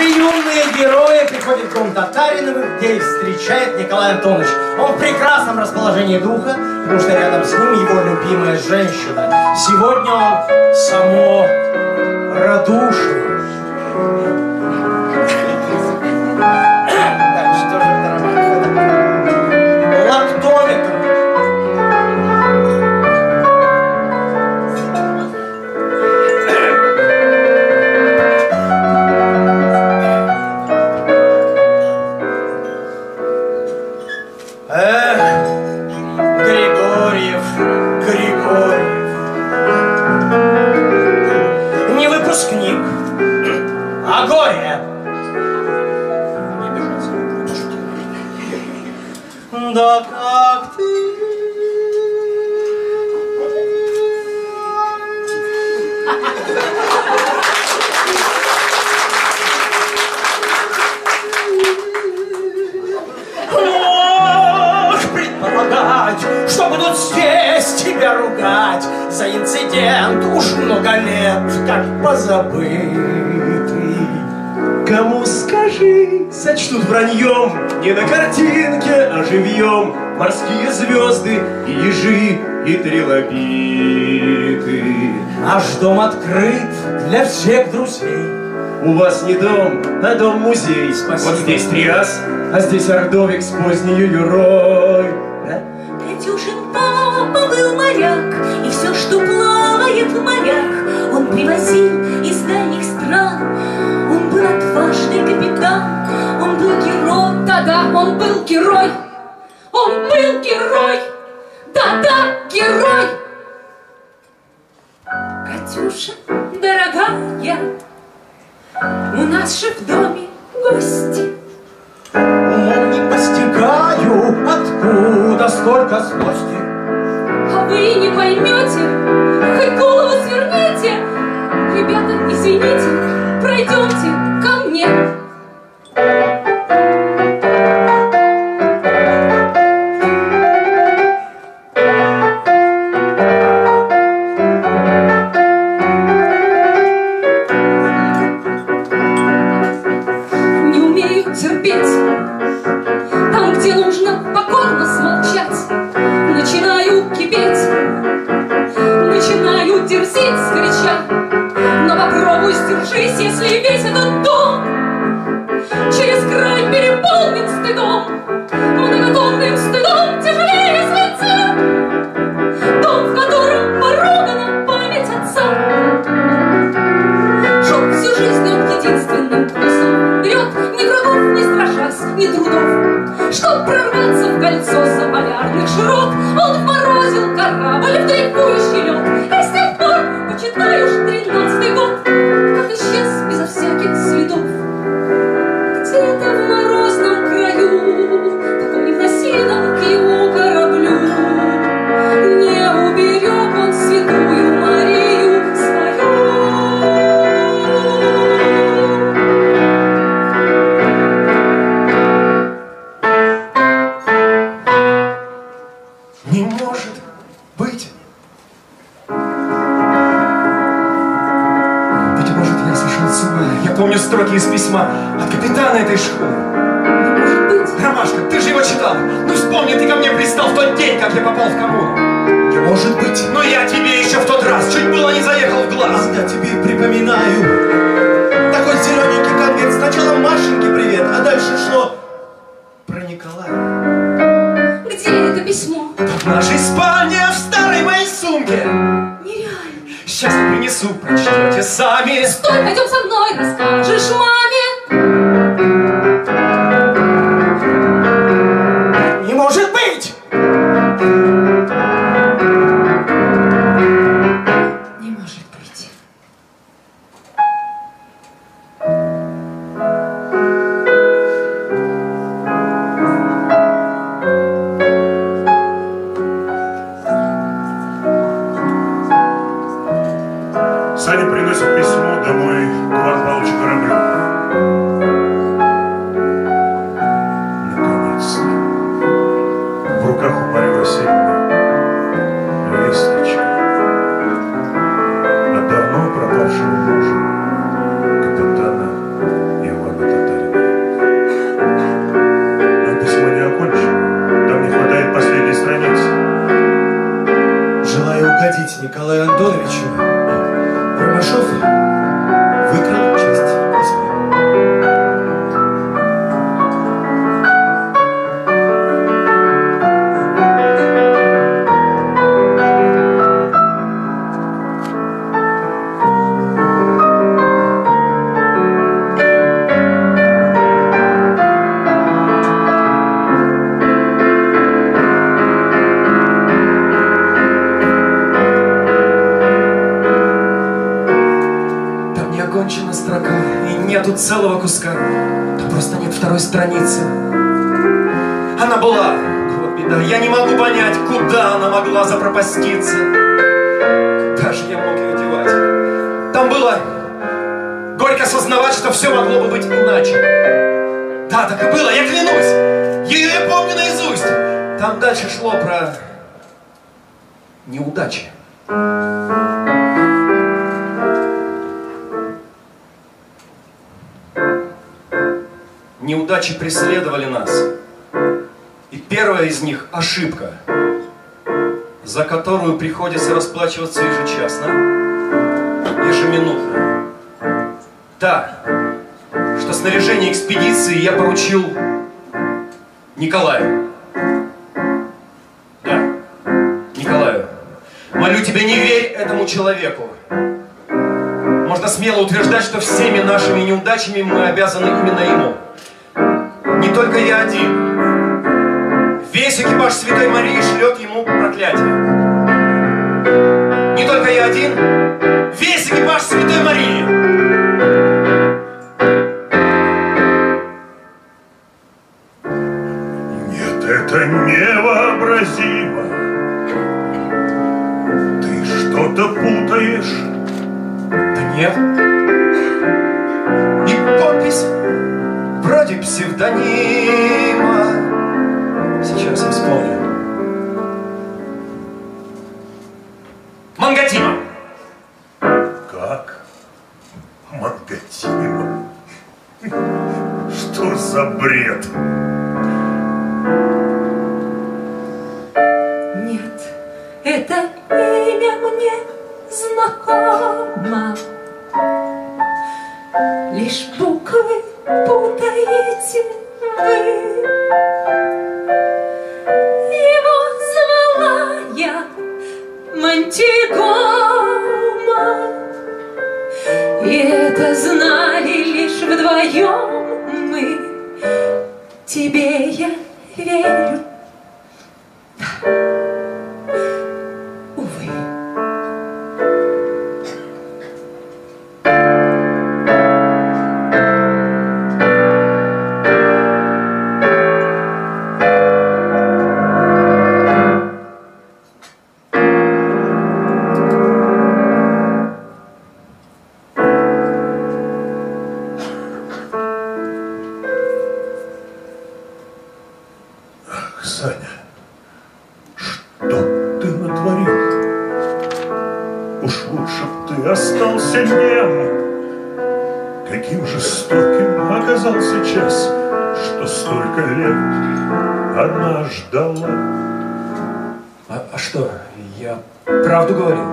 Наши юные герои приходят в дом Татариновых, где их встречает Николай Антонович. Он в прекрасном расположении духа, потому что рядом с ним его любимая женщина. Сегодня он само радушие. Да как ты? Ох, предполагать, что будут здесь тебя ругать За инцидент. Уж много лет, как позабытый Кому скажи, сочтут враньем Не на картинке, а живьем. Морские звезды и ежи и трилобиты. Наш дом открыт для всех друзей. У вас не дом, а дом-музей Спасибо. Вот здесь Триас, а здесь Ордовик с поздней юрой. Да? Катюшин папа был моряк, и все, что плавает герой. Он был герой. Да-да, герой. Катюша, дорогая, у нас же в доме гости. Умом не постигаю, откуда столько злости А вы не поймете, хоть голову сверните. Ребята, извините, пройдемте ко мне. Если весь этот дом через край переполнен стыдом, многотонным стыдом тяжелее свинца. Дом, в котором порогана память отца. Чтоб всю жизнь он единственным пульсом берет, ни врагов не страшась, ни трудов. Чтоб прорваться в кольцо заполярных широт, он вморозил корабль в дрейфующий лед. Этой шхуны. Не может быть. Ромашка, ты же его читал. Ну вспомни, ты ко мне пристал в тот день, как я попал в коммуну. Не может быть Но я тебе еще в тот раз чуть было не заехал в глаз. Я тебе припоминаю Такой зелененький конверт Сначала Машеньке привет, а дальше шло Про Николая Где это письмо? В нашей спальне, в старой моей сумке. Нереально. Сейчас я принесу, прочтете сами. Стой, пойдем со мной, расскажешь маме. Целого куска. Там просто нет второй страницы. Она была, вот беда, я не могу понять, куда она могла запропаститься. Даже я мог ее девать. Там было горько осознавать, что все могло бы быть иначе. Да, так и было, я клянусь. Ее я помню наизусть. Там дальше шло про неудачи. Неудачи преследовали нас. И первая из них – ошибка, за которую приходится расплачиваться ежечасно, ежеминутно. Да, что снаряжение экспедиции я поручил Николаю. Да, Николаю. Молю тебя, не верь этому человеку. Можно смело утверждать, что всеми нашими неудачами мы обязаны именно ему. Не только я один. Весь экипаж Святой Марии шлет ему проклятие. Не только я один, весь экипаж Святой Марии. Нет, это невообразимо. Ты что-то путаешь. Да нет. Псевдонима. Сейчас я вспомню. Знали лишь вдвоем мы. Тебе я верю. Она ждала. А, а что, я правду говорил?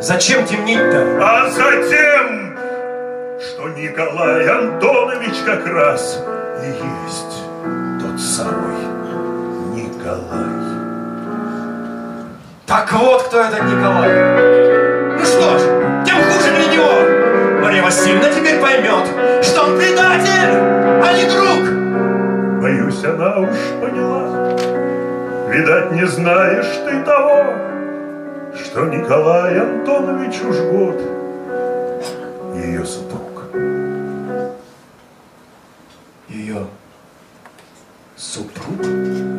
Зачем темнить-то? А затем, что Николай Антонович как раз и есть тот самый Николай. Так вот, кто этот Николай. Ну что ж, тем хуже для него. Мария Васильевна она уж поняла. Видать, не знаешь ты того, что Николай Антонович уж год ее супруг. Ее супруг?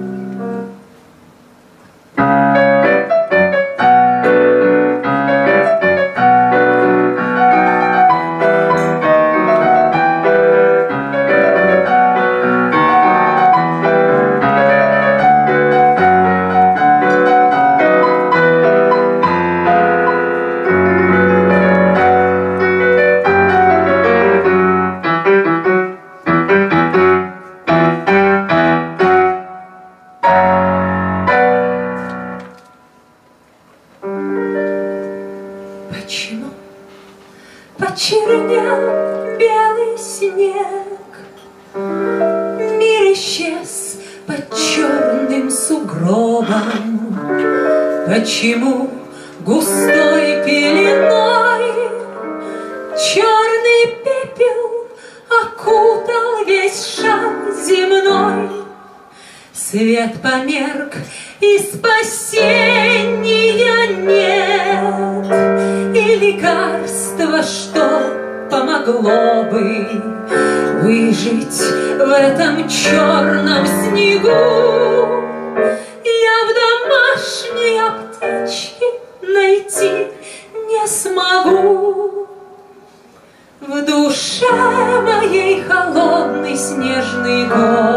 почему густой пеленой Черный пепел окутал весь шар земной. Свет померк, и спасения нет, И лекарства, что помогло бы Выжить в этом черном снегу. задачи найти не смогу. В душе моей холодный снежный год.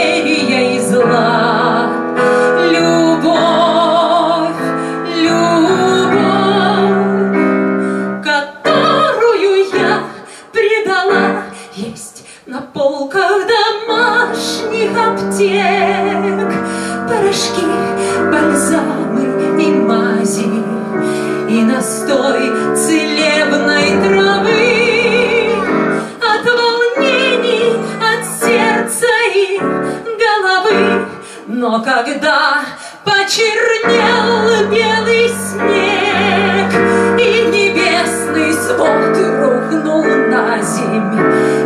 Но когда почернел белый снег И небесный свод рухнул на земь